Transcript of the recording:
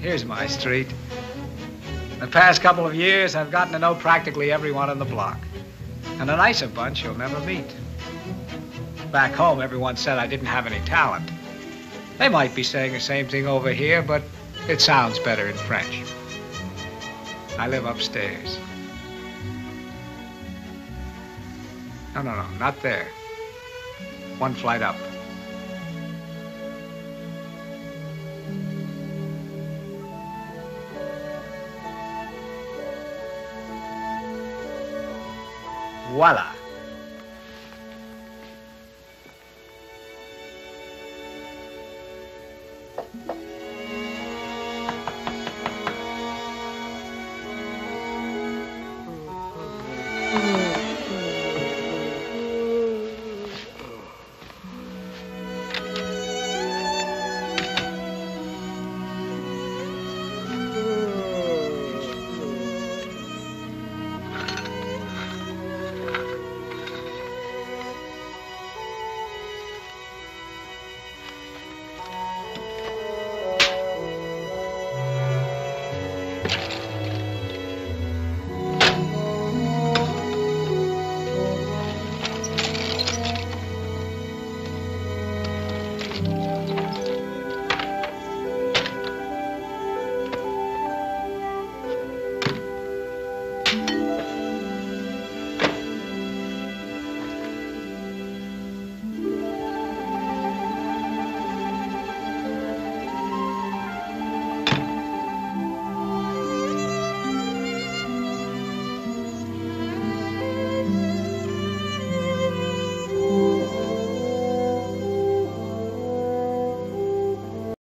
Here's my street. In the past couple of years, I've gotten to know practically everyone on the block. And a nicer bunch you'll never meet. Back home, everyone said I didn't have any talent. They might be saying the same thing over here, but it sounds better in French. I live upstairs. No, no, no, not there. One flight up. Voila.